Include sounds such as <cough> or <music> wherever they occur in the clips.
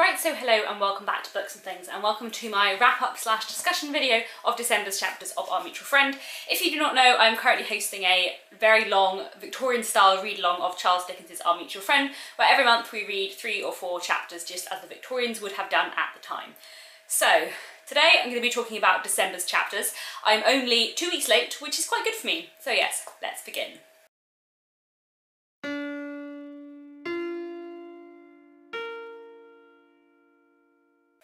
Right, so hello and welcome back to Books and Things and welcome to my wrap-up slash discussion video of December's chapters of Our Mutual Friend. If you do not know, I'm currently hosting a very long Victorian-style read-along of Charles Dickens's Our Mutual Friend, where every month we read three or four chapters just as the Victorians would have done at the time. So, today I'm going to be talking about December's chapters. I'm only two weeks late, which is quite good for me. So yes, let's begin.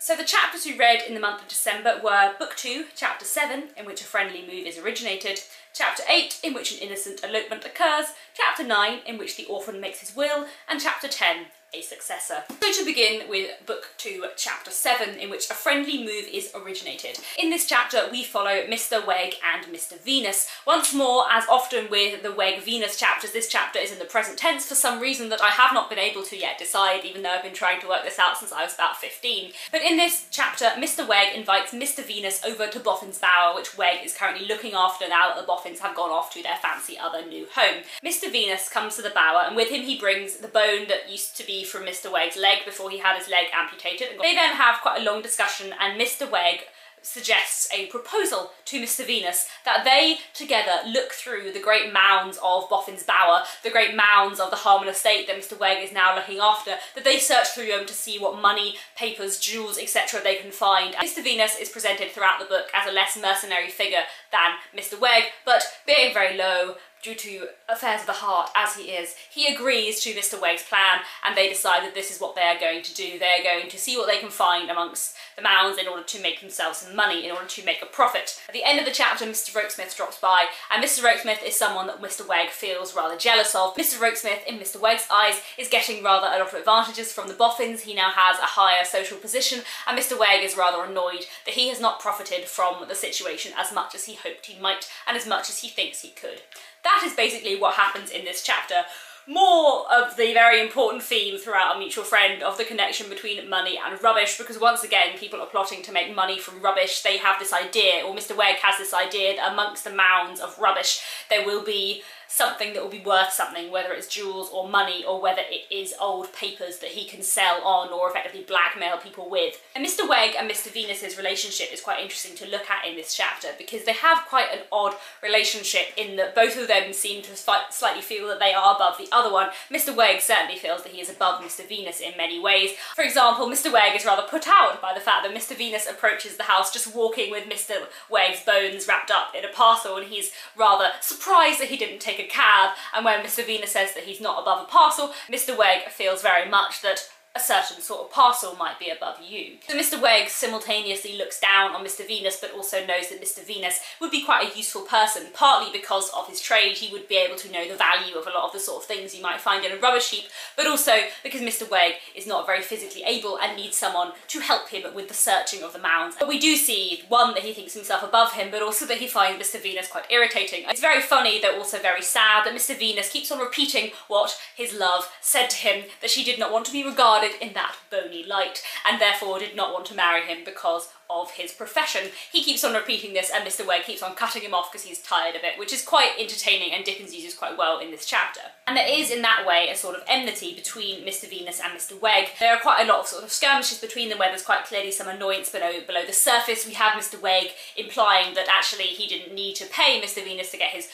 So the chapters we read in the month of December were Book 2, Chapter 7, in which a friendly move is originated, Chapter 8, in which an innocent elopement occurs, Chapter 9, in which the orphan makes his will, and Chapter 10, a successor. So to begin with book 2 chapter 7 in which a friendly move is originated. In this chapter we follow Mr Wegg and Mr Venus. Once more as often with the Wegg Venus chapters this chapter is in the present tense for some reason that I have not been able to yet decide even though I've been trying to work this out since I was about 15. But in this chapter Mr Wegg invites Mr Venus over to Boffin's bower which Wegg is currently looking after now that the Boffins have gone off to their fancy other new home. Mr Venus comes to the bower and with him he brings the bone that used to be from Mr. Wegg's leg before he had his leg amputated. They then have quite a long discussion and Mr. Wegg suggests a proposal to Mr. Venus that they together look through the great mounds of Boffin's Bower, the great mounds of the Harmon estate that Mr. Wegg is now looking after, that they search through them to see what money, papers, jewels, etc. they can find. And Mr. Venus is presented throughout the book as a less mercenary figure than Mr. Wegg, but being very low, due to affairs of the heart as he is, he agrees to Mr. Wegg's plan and they decide that this is what they are going to do. They are going to see what they can find amongst the mounds in order to make themselves some money, in order to make a profit. At the end of the chapter, Mr. Rokesmith drops by and Mr. Rokesmith is someone that Mr. Wegg feels rather jealous of. Mr. Rokesmith, in Mr. Wegg's eyes, is getting rather a lot of advantages from the Boffins. He now has a higher social position and Mr. Wegg is rather annoyed that he has not profited from the situation as much as he hoped he might and as much as he thinks he could. That is basically what happens in this chapter. More of the very important theme throughout Our Mutual Friend of the connection between money and rubbish because once again people are plotting to make money from rubbish. They have this idea, or Mr Wegg has this idea that amongst the mounds of rubbish there will be something that will be worth something, whether it's jewels or money or whether it is old papers that he can sell on or effectively blackmail people with. And Mr. Wegg and Mr. Venus's relationship is quite interesting to look at in this chapter because they have quite an odd relationship in that both of them seem to slightly feel that they are above the other one. Mr. Wegg certainly feels that he is above Mr. Venus in many ways. For example, Mr. Wegg is rather put out by the fact that Mr. Venus approaches the house just walking with Mr. Wegg's bones wrapped up in a parcel and he's rather surprised that he didn't take take a cab and when Mr Venus says that he's not above a parcel, Mr Wegg feels very much that a certain sort of parcel might be above you. So Mr. Wegg simultaneously looks down on Mr. Venus but also knows that Mr. Venus would be quite a useful person, partly because of his trade, he would be able to know the value of a lot of the sort of things you might find in a rubbish heap, but also because Mr. Wegg is not very physically able and needs someone to help him with the searching of the mounds. But we do see, one, that he thinks himself above him, but also that he finds Mr. Venus quite irritating. It's very funny, though also very sad, that Mr. Venus keeps on repeating what his love said to him, that she did not want to be regarded in that bony light and therefore did not want to marry him because of his profession. He keeps on repeating this and Mr. Wegg keeps on cutting him off because he's tired of it, which is quite entertaining and Dickens uses quite well in this chapter. And there is in that way a sort of enmity between Mr. Venus and Mr. Wegg. There are quite a lot of sort of skirmishes between them where there's quite clearly some annoyance below, below the surface. We have Mr. Wegg implying that actually he didn't need to pay Mr. Venus to get his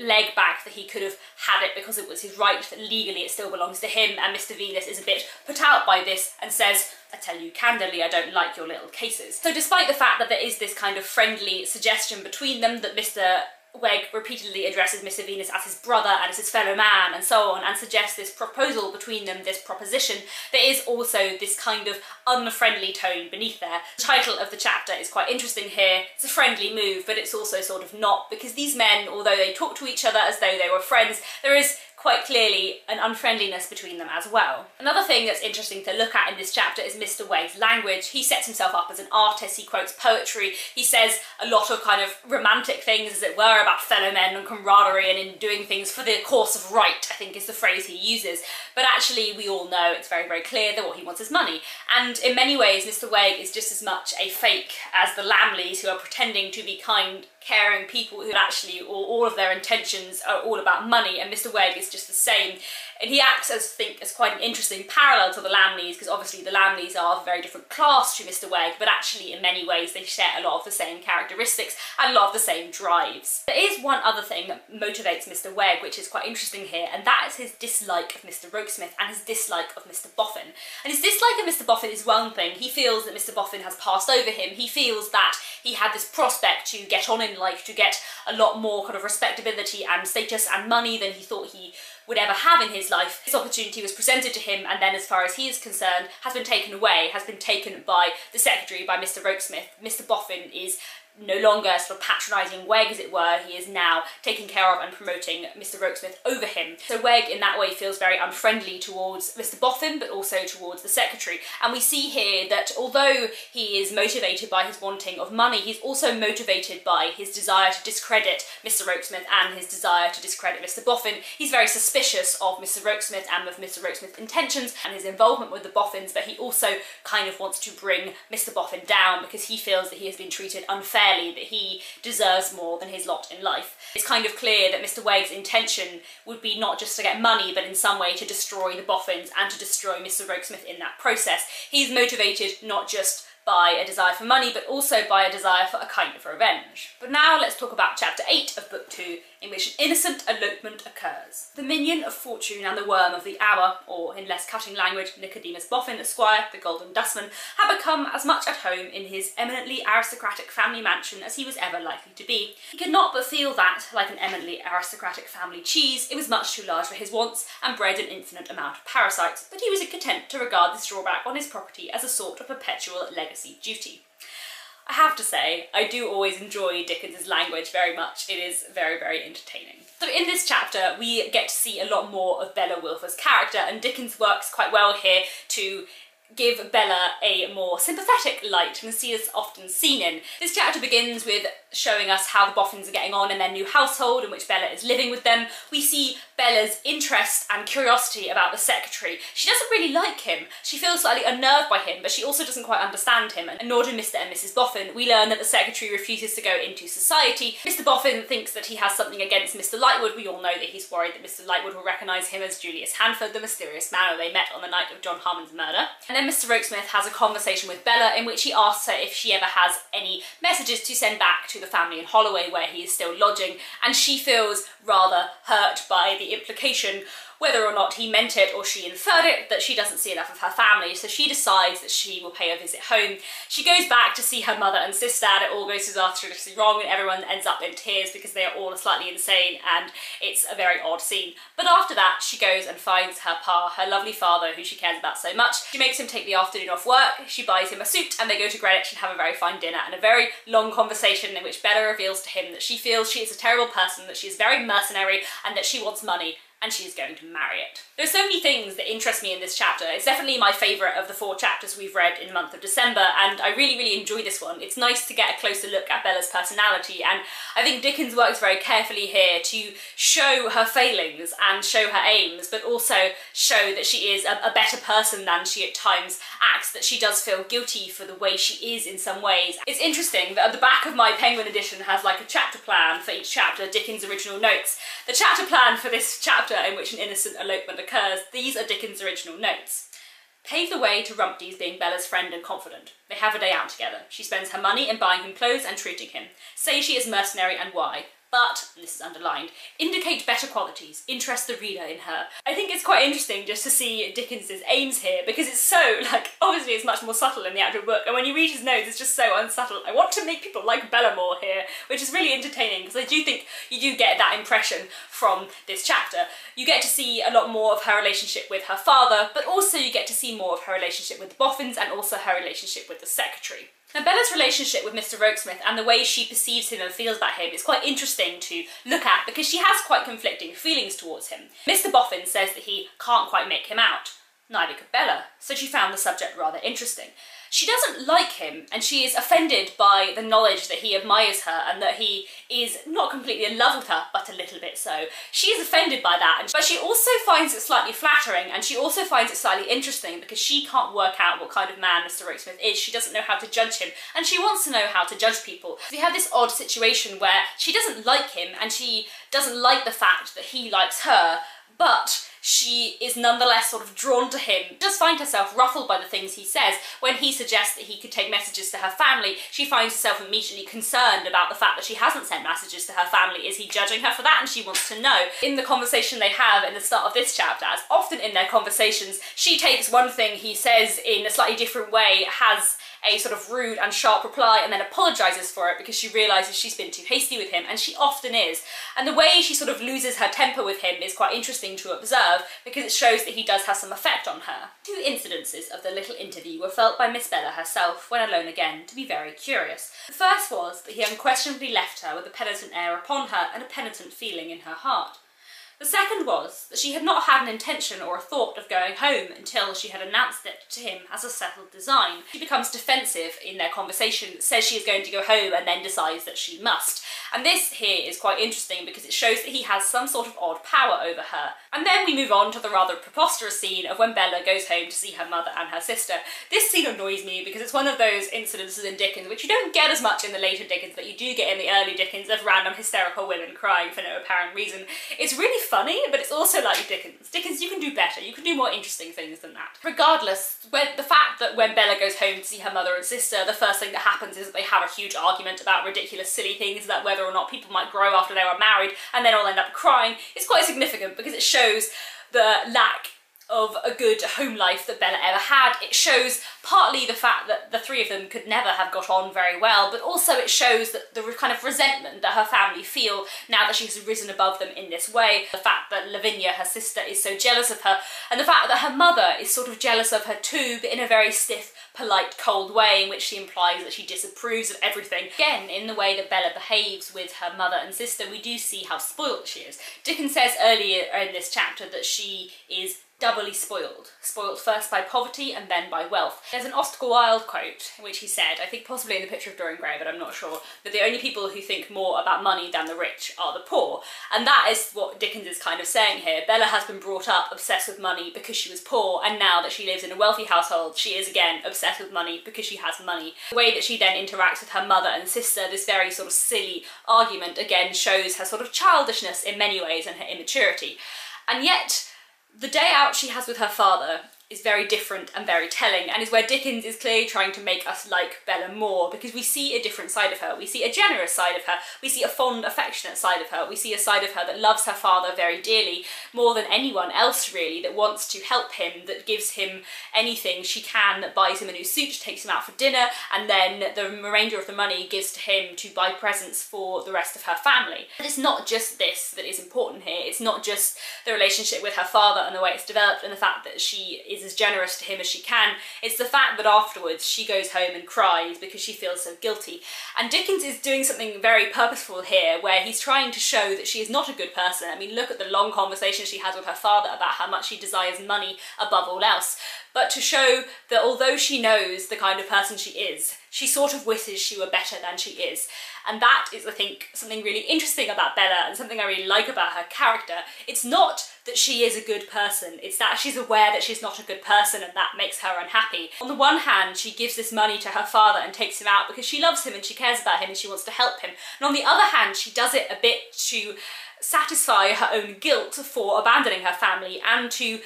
leg back, that he could have had it because it was his right, that legally it still belongs to him, and Mr. Venus is a bit put out by this and says, I tell you candidly, I don't like your little cases. So despite the fact that there is this kind of friendly suggestion between them that Mr. Wegg repeatedly addresses Mr. Venus as his brother and as his fellow man and so on and suggests this proposal between them, this proposition, there is also this kind of unfriendly tone beneath there. The title of the chapter is quite interesting here. It's a friendly move, but it's also sort of not because these men, although they talk to each other as though they were friends, there is quite clearly an unfriendliness between them as well. Another thing that's interesting to look at in this chapter is Mr. Wegg's language. He sets himself up as an artist, he quotes poetry, he says a lot of kind of romantic things, as it were, about fellow men and camaraderie and in doing things for the course of right, I think is the phrase he uses. But actually, we all know it's very, very clear that what he wants is money. And in many ways, Mr. Weg is just as much a fake as the Lammles who are pretending to be kind caring people who actually all, all of their intentions are all about money and Mr. Wegg is just the same. And he acts as think as quite an interesting parallel to the Lammles because obviously the Lammles are a very different class to Mr. Wegg, but actually in many ways they share a lot of the same characteristics and a lot of the same drives. There is one other thing that motivates Mr. Wegg which is quite interesting here and that is his dislike of Mr. Rokesmith and his dislike of Mr. Boffin. And his dislike of Mr. Boffin is one thing. He feels that Mr. Boffin has passed over him. He feels that he had this prospect to get on in life, to get a lot more kind of respectability and status and money than he thought he would ever have in his life. This opportunity was presented to him and then as far as he is concerned has been taken away, has been taken by the secretary, by Mr Rokesmith. Mr Boffin is no longer sort of patronising Wegg, as it were, he is now taking care of and promoting Mr. Rokesmith over him. So Wegg, in that way, feels very unfriendly towards Mr. Boffin, but also towards the secretary. And we see here that although he is motivated by his wanting of money, he's also motivated by his desire to discredit Mr. Rokesmith and his desire to discredit Mr. Boffin. He's very suspicious of Mr. Rokesmith and of Mr. Rokesmith's intentions and his involvement with the Boffins, but he also kind of wants to bring Mr. Boffin down because he feels that he has been treated unfairly that he deserves more than his lot in life. It's kind of clear that Mr. Wegg's intention would be not just to get money, but in some way to destroy the Boffins and to destroy Mr. Rokesmith in that process. He's motivated not just by a desire for money, but also by a desire for a kind of revenge. But now let's talk about chapter 8 of book 2, in which an innocent elopement occurs. The minion of fortune and the worm of the hour, or in less cutting language, Nicodemus Boffin, Esquire, the Golden Dustman, had become as much at home in his eminently aristocratic family mansion as he was ever likely to be. He could not but feel that, like an eminently aristocratic family cheese, it was much too large for his wants and bred an infinite amount of parasites, but he was content to regard this drawback on his property as a sort of perpetual legacy duty. I have to say, I do always enjoy Dickens's language very much. It is very, very entertaining. So in this chapter, we get to see a lot more of Bella Wilfer's character, and Dickens works quite well here to give Bella a more sympathetic light than she is often seen in. This chapter begins with showing us how the Boffins are getting on in their new household in which Bella is living with them. We see Bella's interest and curiosity about the secretary. She doesn't really like him. She feels slightly unnerved by him, but she also doesn't quite understand him, and nor do Mr and Mrs Boffin. We learn that the secretary refuses to go into society. Mr Boffin thinks that he has something against Mr Lightwood. We all know that he's worried that Mr Lightwood will recognise him as Julius Handford, the mysterious man who they met on the night of John Harmon's murder. And then Mr Rokesmith has a conversation with Bella in which he asks her if she ever has any messages to send back to the family in Holloway where he is still lodging, and she feels rather hurt by the implication whether or not he meant it or she inferred it, that she doesn't see enough of her family, so she decides that she will pay a visit home. She goes back to see her mother and sister, and it all goes disastrously wrong, and everyone ends up in tears because they are all slightly insane, and it's a very odd scene. But after that, she goes and finds her pa, her lovely father, who she cares about so much. She makes him take the afternoon off work, she buys him a suit, and they go to Greenwich and have a very fine dinner, and a very long conversation in which Bella reveals to him that she feels she is a terrible person, that she is very mercenary, and that she wants money, and she's going to marry it. There's so many things that interest me in this chapter. It's definitely my favourite of the four chapters we've read in the month of December, and I really, really enjoy this one. It's nice to get a closer look at Bella's personality, and I think Dickens works very carefully here to show her failings and show her aims, but also show that she is a, a better person than she at times acts, that she does feel guilty for the way she is in some ways. It's interesting that at the back of my Penguin edition has like a chapter plan for each chapter, Dickens' original notes. The chapter plan for this chapter chapter in which an innocent elopement occurs, these are Dickens' original notes. Pave the way to Rumty's being Bella's friend and confidant. They have a day out together. She spends her money in buying him clothes and treating him. Say she is mercenary and why but, and this is underlined, indicate better qualities, interest the reader in her. I think it's quite interesting just to see Dickens's aims here because it's so, <laughs> like, obviously it's much more subtle in the actual book and when you read his notes it's just so unsubtle. I want to make people like Bella more here, which is really entertaining because I do think you do get that impression from this chapter. You get to see a lot more of her relationship with her father, but also you get to see more of her relationship with the Boffins and also her relationship with the secretary. Now Bella's relationship with Mr Rokesmith and the way she perceives him and feels about him is quite interesting to look at because she has quite conflicting feelings towards him. Mr Boffin says that he can't quite make him out. Neither could Bella, so she found the subject rather interesting. She doesn't like him and she is offended by the knowledge that he admires her and that he is not completely in love with her, but a little bit so. She is offended by that, but she also finds it slightly flattering and she also finds it slightly interesting because she can't work out what kind of man Mr. Rokesmith is. She doesn't know how to judge him and she wants to know how to judge people. We have this odd situation where she doesn't like him and she doesn't like the fact that he likes her, but she is nonetheless sort of drawn to him. She does find herself ruffled by the things he says. When he suggests that he could take messages to her family, she finds herself immediately concerned about the fact that she hasn't sent messages to her family. Is he judging her for that? And she wants to know. In the conversation they have in the start of this chapter, as often in their conversations, she takes one thing he says in a slightly different way, has a sort of rude and sharp reply and then apologises for it because she realises she's been too hasty with him, and she often is. And the way she sort of loses her temper with him is quite interesting to observe because it shows that he does have some effect on her. Two incidences of the little interview were felt by Miss Bella herself, when alone again, to be very curious. The first was that he unquestionably left her with a penitent air upon her and a penitent feeling in her heart. The second was that she had not had an intention or a thought of going home until she had announced it to him as a settled design. She becomes defensive in their conversation, says she is going to go home and then decides that she must. And this here is quite interesting because it shows that he has some sort of odd power over her. And then we move on to the rather preposterous scene of when Bella goes home to see her mother and her sister. This scene annoys me because it's one of those incidences in Dickens which you don't get as much in the later Dickens but you do get in the early Dickens of random hysterical women crying for no apparent reason. It's really funny, but it's also like Dickens. Dickens, you can do better. You can do more interesting things than that. Regardless, when, the fact that when Bella goes home to see her mother and sister, the first thing that happens is that they have a huge argument about ridiculous, silly things, about whether or not people might grow after they were married, and then all end up crying, is quite significant because it shows the lack of a good home life that Bella ever had. It shows partly the fact that the three of them could never have got on very well, but also it shows that the kind of resentment that her family feel now that she's risen above them in this way. The fact that Lavinia, her sister, is so jealous of her, and the fact that her mother is sort of jealous of her too, but in a very stiff, polite, cold way in which she implies that she disapproves of everything. Again, in the way that Bella behaves with her mother and sister, we do see how spoilt she is. Dickens says earlier in this chapter that she is doubly spoiled. Spoiled first by poverty and then by wealth. There's an Oscar Wilde quote in which he said, I think possibly in the picture of Dorian Gray, but I'm not sure, that the only people who think more about money than the rich are the poor. And that is what Dickens is kind of saying here. Bella has been brought up obsessed with money because she was poor, and now that she lives in a wealthy household, she is again obsessed with money because she has money. The way that she then interacts with her mother and sister, this very sort of silly argument, again shows her sort of childishness in many ways and her immaturity. And yet, the day out she has with her father is very different and very telling and is where Dickens is clearly trying to make us like Bella more because we see a different side of her. We see a generous side of her, we see a fond, affectionate side of her, we see a side of her that loves her father very dearly, more than anyone else really, that wants to help him, that gives him anything she can, that buys him a new suit, takes him out for dinner, and then the remainder of the money gives to him to buy presents for the rest of her family. But it's not just this that is important here, it's not just the relationship with her father and the way it's developed and the fact that she is as generous to him as she can. It's the fact that afterwards she goes home and cries because she feels so guilty. And Dickens is doing something very purposeful here where he's trying to show that she is not a good person. I mean, look at the long conversation she has with her father about how much she desires money above all else. But to show that although she knows the kind of person she is, she sort of wishes she were better than she is. And that is, I think, something really interesting about Bella and something I really like about her character. It's not that she is a good person, it's that she's aware that she's not a good person and that makes her unhappy. On the one hand, she gives this money to her father and takes him out because she loves him and she cares about him and she wants to help him. And on the other hand, she does it a bit to satisfy her own guilt for abandoning her family and to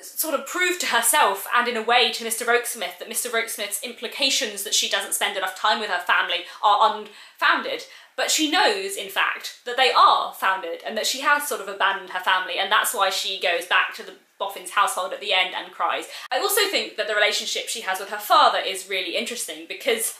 sort of prove to herself and in a way to Mr. Rokesmith that Mr. Rokesmith's implications that she doesn't spend enough time with her family are unfounded. But she knows, in fact, that they are founded and that she has sort of abandoned her family and that's why she goes back to the Boffins household at the end and cries. I also think that the relationship she has with her father is really interesting because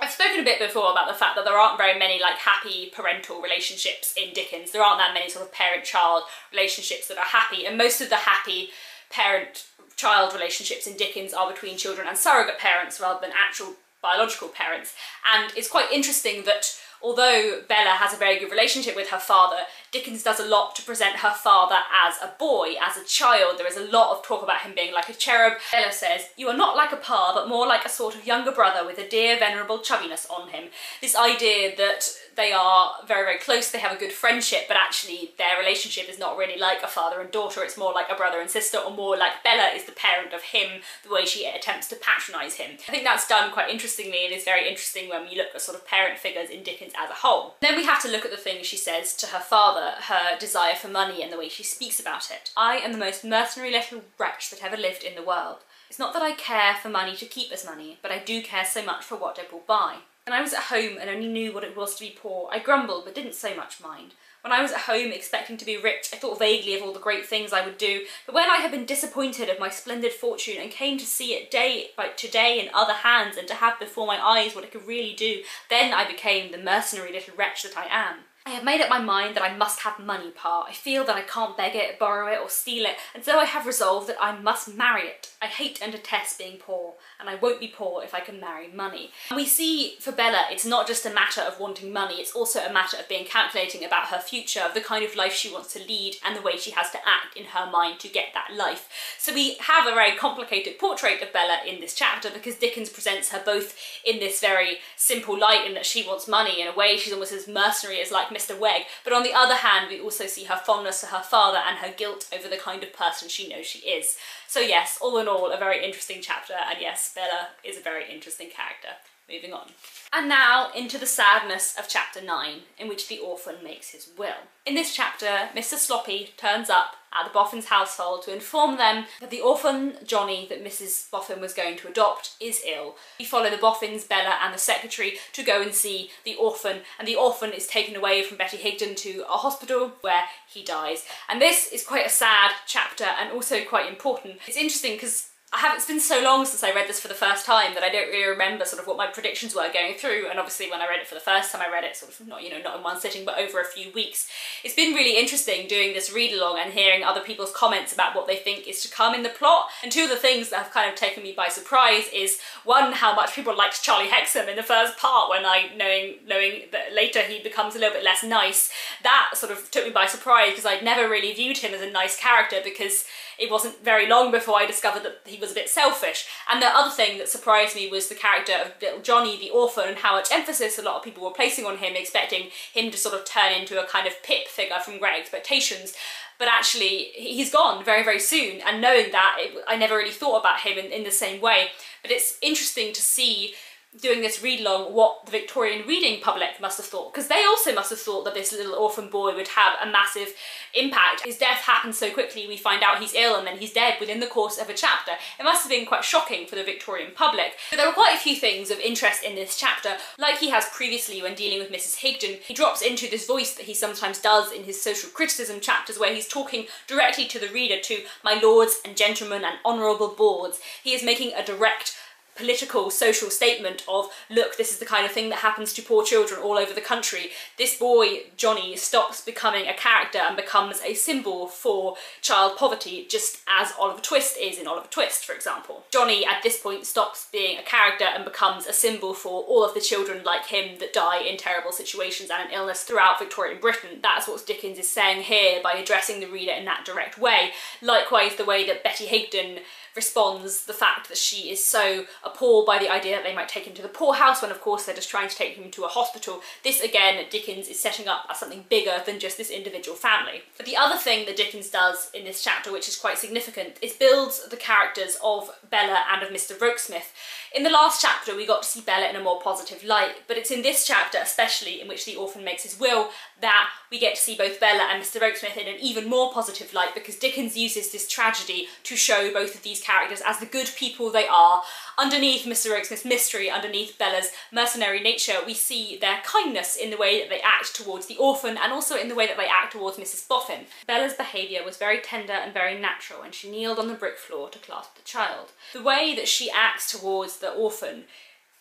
I've spoken a bit before about the fact that there aren't very many like happy parental relationships in Dickens. There aren't that many sort of parent-child relationships that are happy and most of the happy parent-child relationships in Dickens are between children and surrogate parents rather than actual biological parents. And it's quite interesting that although Bella has a very good relationship with her father, Dickens does a lot to present her father as a boy, as a child. There is a lot of talk about him being like a cherub. Bella says, You are not like a pa, but more like a sort of younger brother with a dear, venerable chubbiness on him. This idea that they are very, very close, they have a good friendship, but actually their relationship is not really like a father and daughter, it's more like a brother and sister, or more like Bella is the parent of him, the way she attempts to patronise him. I think that's done quite interestingly and is very interesting when we look at sort of parent figures in Dickens as a whole. Then we have to look at the things she says to her father, her desire for money and the way she speaks about it. I am the most mercenary little wretch that ever lived in the world. It's not that I care for money to keep as money, but I do care so much for what it will buy. When I was at home and only knew what it was to be poor, I grumbled but didn't so much mind. When I was at home expecting to be rich, I thought vaguely of all the great things I would do, but when I had been disappointed of my splendid fortune and came to see it day by today in other hands and to have before my eyes what it could really do, then I became the mercenary little wretch that I am. I have made up my mind that I must have money, Pa. I feel that I can't beg it, borrow it, or steal it, and so I have resolved that I must marry it. I hate and detest being poor, and I won't be poor if I can marry money. And we see for Bella, it's not just a matter of wanting money, it's also a matter of being calculating about her future, of the kind of life she wants to lead, and the way she has to act in her mind to get that life. So we have a very complicated portrait of Bella in this chapter because Dickens presents her both in this very simple light in that she wants money. In a way, she's almost as mercenary as like Mr. Wegg. But on the other hand, we also see her fondness for her father and her guilt over the kind of person she knows she is. So yes, all in all, a very interesting chapter. And yes, Bella is a very interesting character. Moving on. And now into the sadness of chapter 9, in which the orphan makes his will. In this chapter, Mr. Sloppy turns up at the Boffin's household to inform them that the orphan Johnny that Mrs. Boffin was going to adopt is ill. We follow the Boffins, Bella and the secretary to go and see the orphan and the orphan is taken away from Betty Higden to a hospital where he dies. And this is quite a sad chapter and also quite important. It's interesting because I have it's been so long since I read this for the first time that I don't really remember sort of what my predictions were going through. And obviously when I read it for the first time I read it sort of not you know not in one sitting but over a few weeks. It's been really interesting doing this read along and hearing other people's comments about what they think is to come in the plot. And two of the things that have kind of taken me by surprise is one how much people liked Charley Hexam in the first part when I knowing knowing that later he becomes a little bit less nice. That sort of took me by surprise because I'd never really viewed him as a nice character because it wasn't very long before I discovered that he was a bit selfish. And the other thing that surprised me was the character of little Johnny, the orphan, and how much emphasis a lot of people were placing on him, expecting him to sort of turn into a kind of Pip figure from Great Expectations. But actually, he's gone very, very soon. And knowing that, it, I never really thought about him in, in the same way. But it's interesting to see doing this read along what the Victorian reading public must have thought because they also must have thought that this little orphan boy would have a massive impact. His death happens so quickly we find out he's ill and then he's dead within the course of a chapter. It must have been quite shocking for the Victorian public. But there are quite a few things of interest in this chapter like he has previously when dealing with Mrs Higden. He drops into this voice that he sometimes does in his social criticism chapters where he's talking directly to the reader to my lords and gentlemen and honourable boards. He is making a direct political social statement of look this is the kind of thing that happens to poor children all over the country. This boy johnny stops becoming a character and becomes a symbol for child poverty just as oliver twist is in oliver twist for example. Johnny at this point stops being a character and becomes a symbol for all of the children like him that die in terrible situations and an illness throughout victorian britain. That's what dickens is saying here by addressing the reader in that direct way. Likewise the way that betty higden responds the fact that she is so appalled by the idea that they might take him to the poorhouse when of course they're just trying to take him to a hospital. This again, Dickens is setting up as something bigger than just this individual family. But the other thing that Dickens does in this chapter, which is quite significant, is builds the characters of Bella and of Mr. Rokesmith. In the last chapter, we got to see Bella in a more positive light, but it's in this chapter, especially in which the orphan makes his will, that we get to see both Bella and Mr. Rokesmith in an even more positive light because Dickens uses this tragedy to show both of these characters as the good people they are. Underneath Mr. Rokesmith's mystery, underneath Bella's mercenary nature, we see their kindness in the way that they act towards the orphan and also in the way that they act towards Mrs. Boffin. Bella's behaviour was very tender and very natural and she kneeled on the brick floor to clasp the child. The way that she acts towards the orphan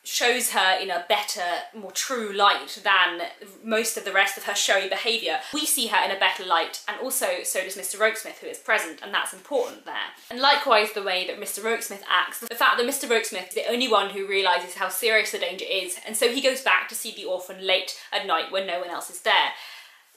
shows her in a better, more true light than most of the rest of her showy behaviour. We see her in a better light, and also so does Mr. Rokesmith, who is present, and that's important there. And likewise, the way that Mr. Rokesmith acts, the fact that Mr. Rokesmith is the only one who realises how serious the danger is, and so he goes back to see the orphan late at night when no one else is there.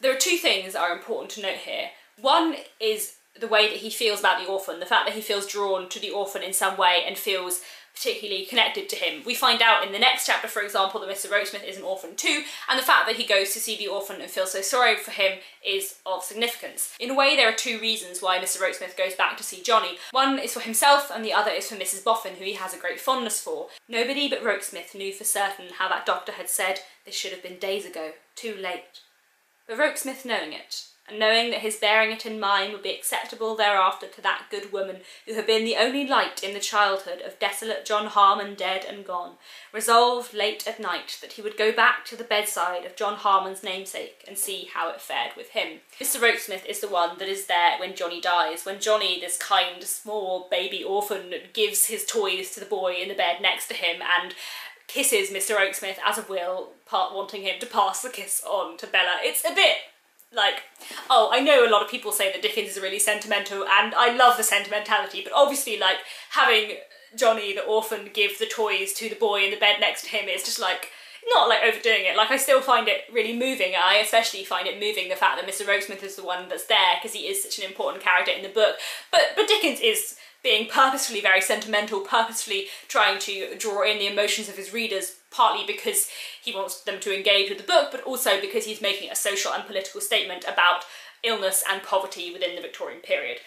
There are two things that are important to note here. One is the way that he feels about the orphan, the fact that he feels drawn to the orphan in some way and feels particularly connected to him. We find out in the next chapter, for example, that Mr. Rokesmith is an orphan too, and the fact that he goes to see the orphan and feels so sorry for him is of significance. In a way, there are two reasons why Mr. Rokesmith goes back to see Johnny. One is for himself, and the other is for Mrs. Boffin, who he has a great fondness for. Nobody but Rokesmith knew for certain how that doctor had said this should have been days ago, too late. But Rokesmith knowing it, and knowing that his bearing it in mind would be acceptable thereafter to that good woman who had been the only light in the childhood of desolate John Harmon dead and gone, resolved late at night that he would go back to the bedside of John Harmon's namesake and see how it fared with him. Mr. Rokesmith is the one that is there when Johnny dies, when Johnny, this kind, small baby orphan, gives his toys to the boy in the bed next to him and kisses Mr. Rokesmith as a will, part wanting him to pass the kiss on to Bella. It's a bit like, oh, I know a lot of people say that Dickens is really sentimental, and I love the sentimentality, but obviously, like, having Johnny the orphan give the toys to the boy in the bed next to him is just like, not like overdoing it, like I still find it really moving. I especially find it moving the fact that Mr. Rokesmith is the one that's there because he is such an important character in the book. But but Dickens is being purposefully very sentimental, purposefully trying to draw in the emotions of his readers, partly because he wants them to engage with the book, but also because he's making a social and political statement about illness and poverty within the Victorian period.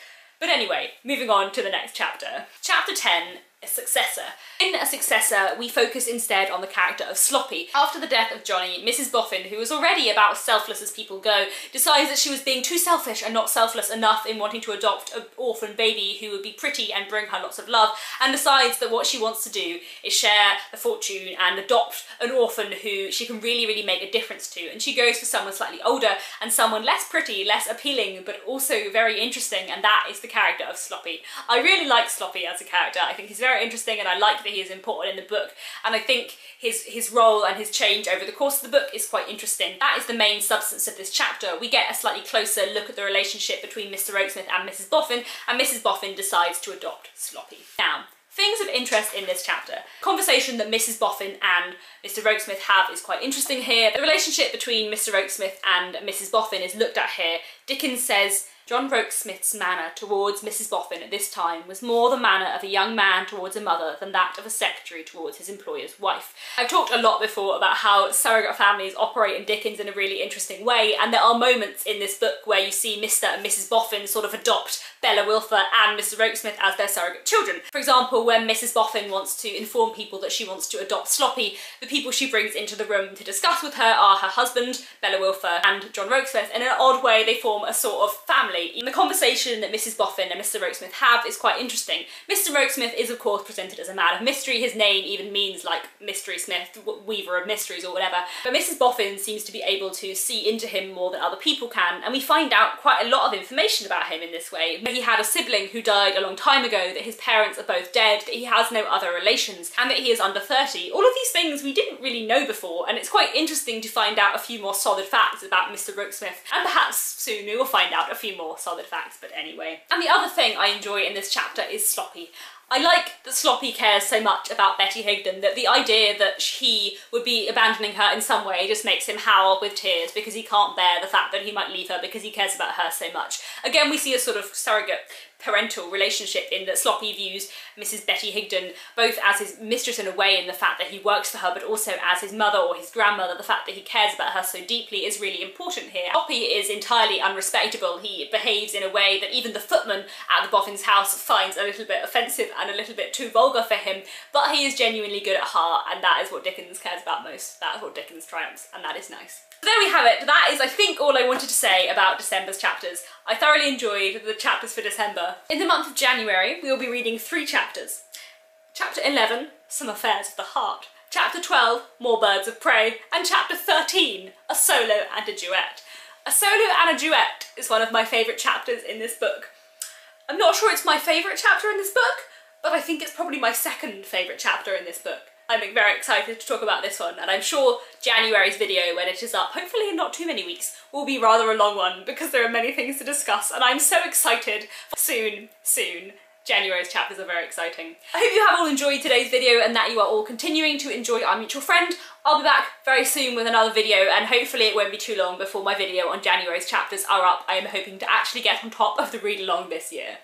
But anyway, moving on to the next chapter. Chapter 10 a successor. In A Successor, we focus instead on the character of Sloppy. After the death of Johnny, Mrs. Boffin, who was already about as selfless as people go, decides that she was being too selfish and not selfless enough in wanting to adopt an orphan baby who would be pretty and bring her lots of love, and decides that what she wants to do is share the fortune and adopt an orphan who she can really, really make a difference to. And she goes for someone slightly older and someone less pretty, less appealing, but also very interesting, and that is the character of Sloppy. I really like Sloppy as a character. I think he's very very interesting and I like that he is important in the book and I think his, his role and his change over the course of the book is quite interesting. That is the main substance of this chapter. We get a slightly closer look at the relationship between Mr Rokesmith and Mrs Boffin and Mrs Boffin decides to adopt Sloppy. Now, things of interest in this chapter. Conversation that Mrs. Boffin and Mr. Rokesmith have is quite interesting here. The relationship between Mr. Rokesmith and Mrs. Boffin is looked at here. Dickens says John Rokesmith's manner towards Mrs. Boffin at this time was more the manner of a young man towards a mother than that of a secretary towards his employer's wife. I've talked a lot before about how surrogate families operate in Dickens in a really interesting way, and there are moments in this book where you see Mr. and Mrs. Boffin sort of adopt Bella Wilfer and Mr. Rokesmith as their surrogate children. For example, when Mrs. Boffin wants to inform people that she wants to adopt Sloppy, the people she brings into the room to discuss with her are her husband, Bella Wilfer, and John Rokesmith. In an odd way, they form a sort of family The conversation that Mrs. Boffin and Mr. Rokesmith have is quite interesting. Mr. Rokesmith is of course presented as a man of mystery, his name even means like Mystery Smith, weaver of mysteries or whatever, but Mrs. Boffin seems to be able to see into him more than other people can, and we find out quite a lot of information about him in this way. That he had a sibling who died a long time ago, that his parents are both dead, that he has no other relations, and that he is under 30. All of these things we didn't really know before, and it's quite interesting to find out a few more solid facts about Mr. Rokesmith, and perhaps soon we will find out a few more more solid facts, but anyway. And the other thing I enjoy in this chapter is Sloppy. I like that Sloppy cares so much about Betty Higden that the idea that he would be abandoning her in some way just makes him howl with tears because he can't bear the fact that he might leave her because he cares about her so much. Again, we see a sort of surrogate parental relationship in that Sloppy views Mrs. Betty Higden both as his mistress in a way in the fact that he works for her but also as his mother or his grandmother. The fact that he cares about her so deeply is really important here. Sloppy is entirely unrespectable. He behaves in a way that even the footman at the Boffin's house finds a little bit offensive and a little bit too vulgar for him but he is genuinely good at heart and that is what Dickens cares about most. That is what Dickens triumphs and that is nice. So there we have it. That is, I think, all I wanted to say about December's chapters. I thoroughly enjoyed the chapters for December. In the month of January, we will be reading three chapters. Chapter 11, Some Affairs of the Heart. Chapter 12, More Birds of Prey. And Chapter 13, A Solo and a Duet. A solo and a duet is one of my favourite chapters in this book. I'm not sure it's my favourite chapter in this book, but I think it's probably my second favourite chapter in this book. I'm very excited to talk about this one and I'm sure January's video when it is up, hopefully in not too many weeks, will be rather a long one because there are many things to discuss and I'm so excited. For soon, soon, January's chapters are very exciting. I hope you have all enjoyed today's video and that you are all continuing to enjoy Our Mutual Friend. I'll be back very soon with another video and hopefully it won't be too long before my video on January's chapters are up. I am hoping to actually get on top of the read along this year.